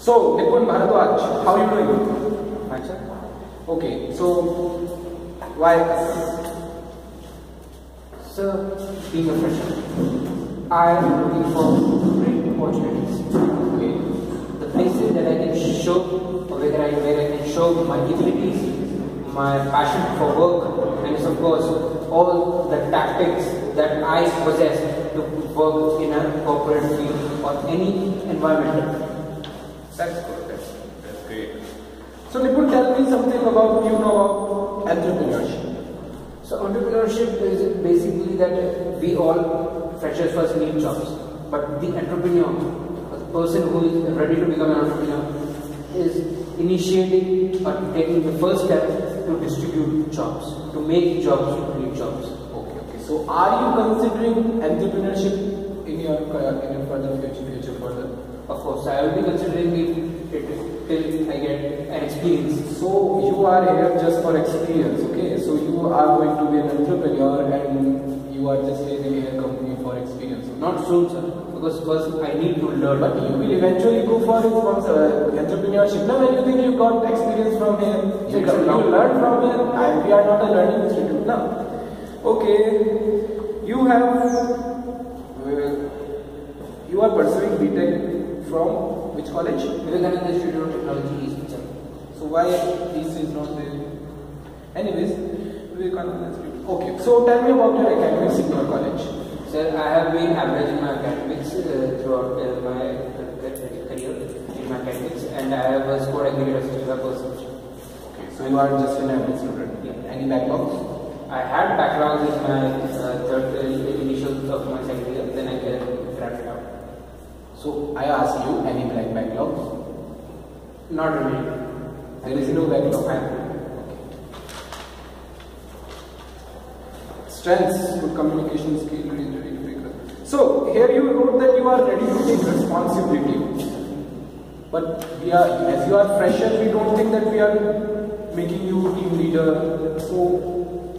So, Nipun Bharadwaj, how are you doing? Fine, sir. Okay, so why Sir, being a fresher, I am looking for great opportunities. Okay. The places that I can show, or where I, where I can show my abilities, my passion for work, and of course, all the tactics that I possess to work in a corporate field or any environment. That's good. That's, that's great. So, Nipun, tell me something about you know about entrepreneurship. So entrepreneurship is basically that we all freshers first need jobs, but the entrepreneur, the person who is ready to become an entrepreneur, is initiating or taking the first step to distribute jobs, to make jobs, to create jobs. Okay, okay. So, are you considering entrepreneurship in your in your further future, future further? Of course, I will be considering it, it till I get an experience. So, you are here just for experience, okay? So, you are going to be an entrepreneur and you are just raising a company for experience. Not soon, sir, because first I need to learn. But you will eventually go for sponsor, entrepreneurship. Now, when you think you got experience from here, you, you now. learn from here. I, we are not a learning institute now. Okay, you have, uh, you are pursuing BTech from which college? Vivekananda Institute of Technology is Pichai. So why this is not there? Anyways, Vivekananda Institute. Okay, so tell me about your academics in your college. Sir, I have been average in my academics uh, throughout uh, my uh, career in my academics, and I have uh, scored a grade of 65%. Okay, so you are just an average student. Yeah. Any backlogs? I had backlogs in my uh, third uh, initial of my second year, then I uh, wrapped it out. So I ask you, any black backlogs? Not really. There is no backlog. I- Strengths, good communication skill, ready to take So here you wrote that you are ready to take responsibility. But we are, as you are fresher, we don't think that we are making you team leader. So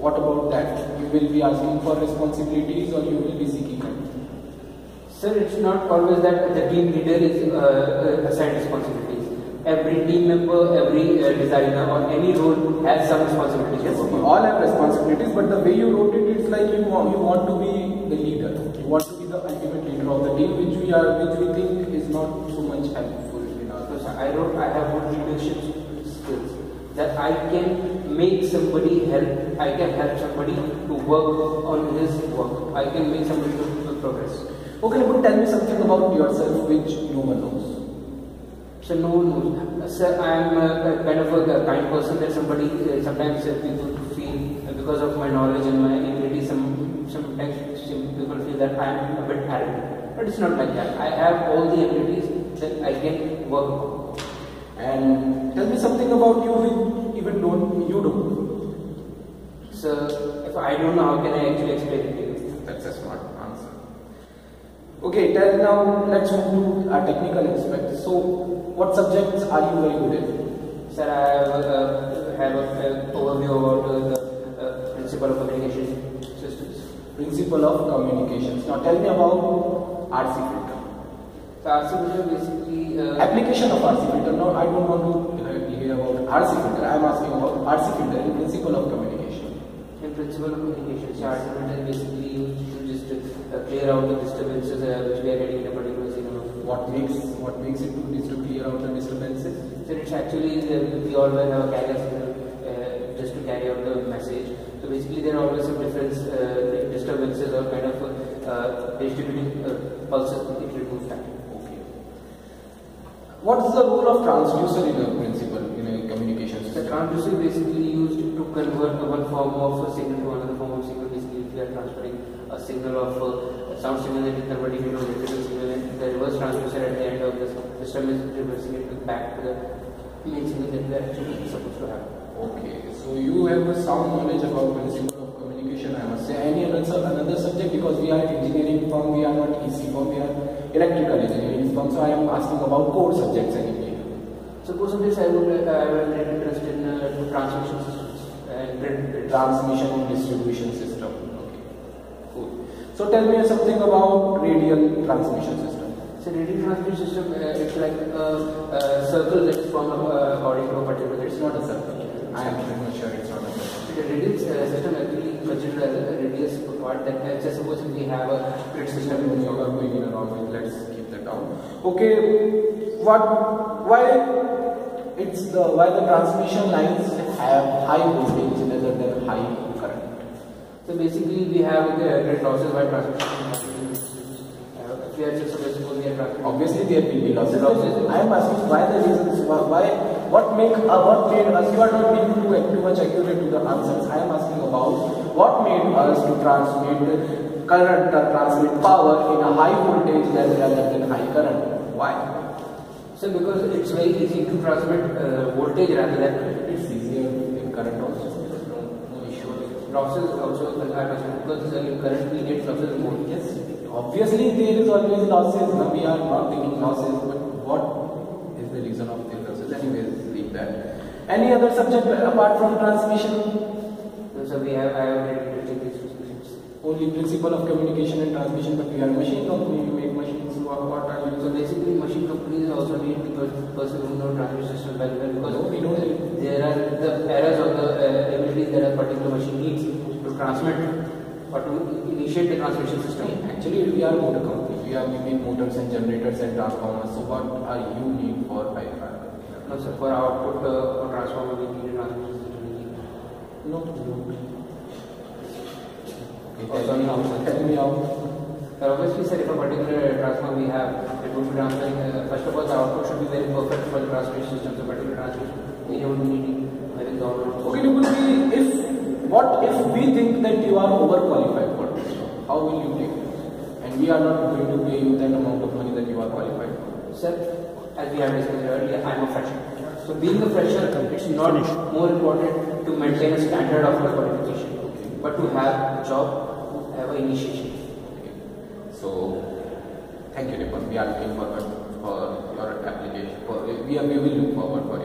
what about that? You will be asking for responsibilities or you will be seeking help? Sir, it's not always that the team leader is uh, uh, assigned responsibilities. Every team member, every uh, designer, or any role has some responsibilities. Yes, we all have responsibilities, but the way you wrote it, it's like you want, you want to be the leader. You want to be the ultimate leader of the team, which we are, which we think is not so much helpful in our Because I wrote, I have good leadership skills that I can make somebody help. I can help somebody to work on his work. I can make somebody to, to progress. Okay, but tell me something about yourself which no one knows. So no one knows. Sir, I am a, a kind of a, kind person that somebody uh, sometimes uh, people feel uh, because of my knowledge and my ability. Some sometimes people feel that I am a bit arrogant, but it's not like that. I have all the abilities that I can work on. And tell me something about you which even don't you don't. So if I don't know, how can I actually explain it to you? That's a smart answer. Okay, tell now let's move to our technical aspect. So, what subjects are you very good at? Sir, I have, uh, have an overview about uh, the uh, principle of communication systems. Principle of communications. Now, tell me about RC filter. So RC filter basically uh, Application of RC filter. No, I don't want to uh, hear about RC filter. I am asking about RC filter in principle of communication. In principle of communication, so argument is clear out the disturbances uh, which we are getting in a particular signal. What makes what makes it to, is to clear out the disturbances? So it's actually uh, we always have a carrier signal uh, just to carry out the message. So basically there are always some different uh, disturbances or kind of uh, distributing uh, pulses it removes that. Okay. What is the role of transducer in a principle in a communication The transducer is basically used convert one form of a signal to another form of signal. Basically, if we are transferring a signal of uh, sound signal and converting it to electrical signal, and the reverse transducer at the end of the system is reversing it back to the main signal that we are actually supposed to have. Okay, so you have a sound knowledge about principle of communication. I must say, any another another subject because we are engineering firm, we are not EC firm, we are electrical engineering firm. So I am asking about core subjects anyway. So, of this I would uh, I have a great interest in uh, transmission systems and grid, grid. Transmission and distribution system. Okay, cool. So tell me something about radial transmission system. So radial transmission system, uh, it's like a, a circle that is formed according to a particular. It's not a circle. I am much sure it's not a circle. The radial uh, system actually considered as a radius part that uh, just suppose we have a grid system. You are going in a wrong way. Let's keep that down. Okay, what? Why? It's the why the transmission lines have high voltage rather than high current. So basically we have the grid losses by transmission. Uh, we are just suppose we are transmitting. Obviously, there will be losses. Losses. I am asking why the reasons. Why? what make? Uh, what made us? You are not being too, too much accurate to the answers. I am asking about what made us to transmit current, uh, transmit power in a high voltage rather than high current. Why? So because it's very easy to transmit uh, voltage rather than It's easier in current also. No, no losses also I must because uh, current we get losses more. Yes. Obviously, there is always losses. Now we are not taking losses, but what is the reason of the losses? Anyways, leave that. Any other subject apart from transmission? So we have I have already. Only principle of communication and transmission, but we are machine company. We make machines. What, what are you? So basically, machine companies also need the person who know transmission system very well because No, particular machine needs to transmit or to initiate the transmission system. Actually, we are motor company. We are making motors and generators and transformers. So, what are you need for pipeline? No, sir, for output uh, for transformer, we need a transmission system. No, no. Okay, Oh, tell me how. Tell me how. So obviously, sir, if a particular transformer we have, it would be transferring, uh, first of all, the output should be very perfect for the transmission system. So particular transmission, we don't need very. Okay, Nikuti, if what if we think that you are overqualified for this job? How will you take it? And we are not going to pay you that amount of money that you are qualified for. Sir, as we have discussed earlier, I am a fresher. So being a fresher, it's not more important to maintain a standard of your qualification, but to have a job, to have an initiation. Okay. So, thank you, Nipun. We are looking forward for your application. For, we, are, we will look forward for